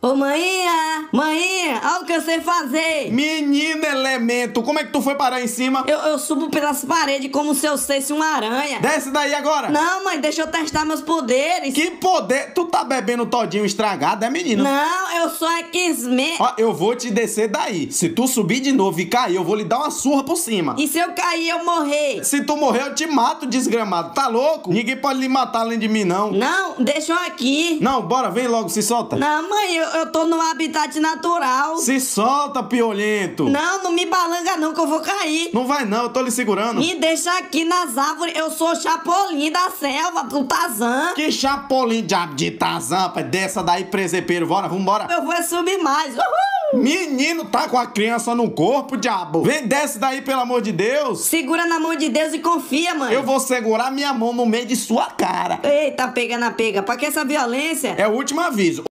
Ô manhinha, manhinha, olha o que eu sei fazer. Menino como é que tu foi parar em cima? Eu, eu subo pelas paredes como se eu fosse uma aranha. Desce daí agora. Não, mãe, deixa eu testar meus poderes. Que poder? Tu tá bebendo todinho estragado, é menino? Não, eu sou X-Men. Ó, eu vou te descer daí. Se tu subir de novo e cair, eu vou lhe dar uma surra por cima. E se eu cair, eu morrer? Se tu morrer, eu te mato, desgramado. Tá louco? Ninguém pode lhe matar além de mim, não. Não, deixa eu aqui. Não, bora, vem logo, se solta. Não, mãe, eu, eu tô no habitat natural. Se solta, piolento. Não, não me balanga não que eu vou cair. Não vai não, eu tô lhe segurando. Me deixa aqui nas árvores, eu sou Chapolin da selva, do Tazan. Que chapolim diabo de Tarzan, pai. Dessa daí, presepeiro. Bora, vambora. Eu vou subir mais. Uhul! Menino tá com a criança no corpo, diabo. Vem, desce daí, pelo amor de Deus. Segura na mão de Deus e confia, mãe. Eu vou segurar minha mão no meio de sua cara. Eita, pega na pega. Pra que essa violência? É o último aviso.